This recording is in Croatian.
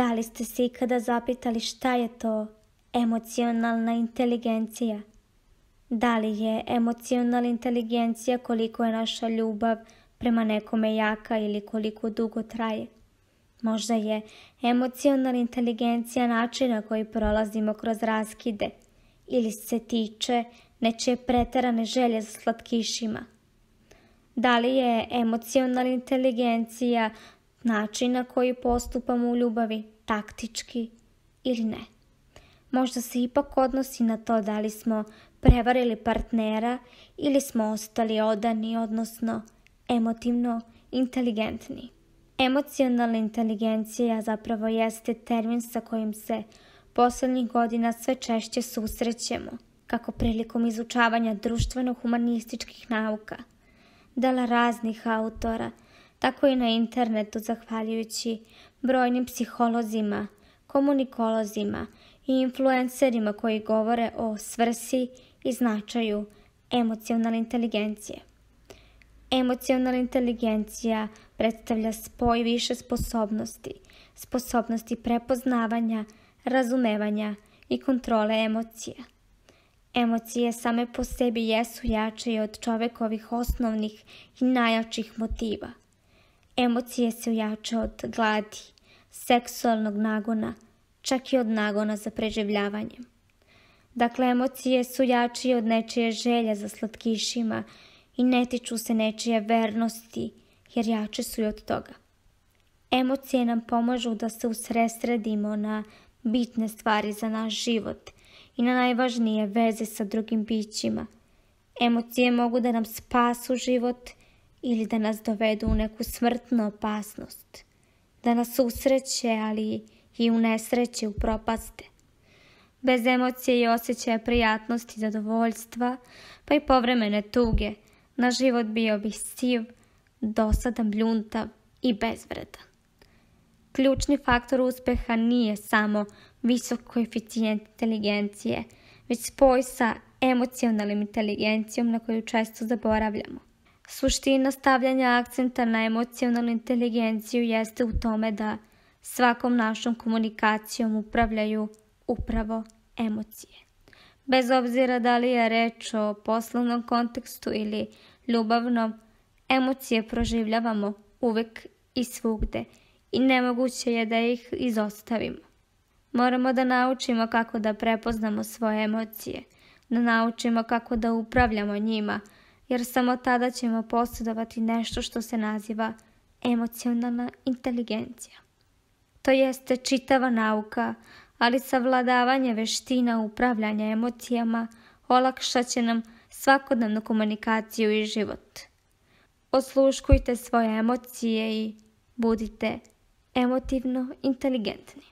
Da li ste se ikada zapitali šta je to emocionalna inteligencija? Da li je emocionalna inteligencija koliko je naša ljubav prema nekome jaka ili koliko dugo traje? Možda je emocionalna inteligencija načina koji prolazimo kroz raskide ili se tiče nečije preterane želje za slatkišima. Da li je emocionalna inteligencija način na koji postupamo u ljubavi taktički ili ne? Možda se ipak odnosi na to da li smo prevarili partnera ili smo ostali odani, odnosno emotivno inteligentni. Emocionalna inteligencija zapravo jeste termin sa kojim se posljednjih godina sve češće susrećemo, kako prilikom izučavanja društveno-humanističkih nauka, dela raznih autora, tako i na internetu zahvaljujući brojnim psiholozima, komunikolozima i influencerima koji govore o svrsi i značaju emocionalne inteligencije. Emocionalna inteligencija predstavlja spoj više sposobnosti, sposobnosti prepoznavanja, razumevanja i kontrole emocija. Emocije same po sebi jesu jače od čovekovih osnovnih i najjačih motiva. Emocije se jače od gladi, seksualnog nagona, čak i od nagona za preživljavanjem. Dakle, emocije su jači od nečije želje za slatkišima i ne tiču se nečije vernosti, jer jače su i od toga. Emocije nam pomažu da se usresredimo na bitne stvari za naš život i na najvažnije veze sa drugim bićima. Emocije mogu da nam spasu život ili da nas dovedu u neku smrtnu opasnost, da nas usreće, ali i u nesreće u propaste. Bez emocije i osjećaja prijatnosti i zadovoljstva, pa i povremene tuge, na život bio bi siv, dosadan, bljuntav i bezvredan. Ključni faktor uspjeha nije samo visok koeficijent inteligencije, već spoj sa emocionalnom inteligencijom na koju često zaboravljamo. Suština stavljanja akcenta na emocionalnu inteligenciju jeste u tome da svakom našom komunikacijom upravljaju upravo emocije. Bez obzira da li je reč o poslovnom kontekstu ili ljubavnom, emocije proživljavamo uvek i svugde i nemoguće je da ih izostavimo. Moramo da naučimo kako da prepoznamo svoje emocije, da naučimo kako da upravljamo njima, jer samo tada ćemo posjedovati nešto što se naziva emocionalna inteligencija. To jeste čitava nauka, ali savladavanje veština upravljanja emocijama olakšat će nam svakodnevnu komunikaciju i život. Osluškujte svoje emocije i budite emotivno inteligentni.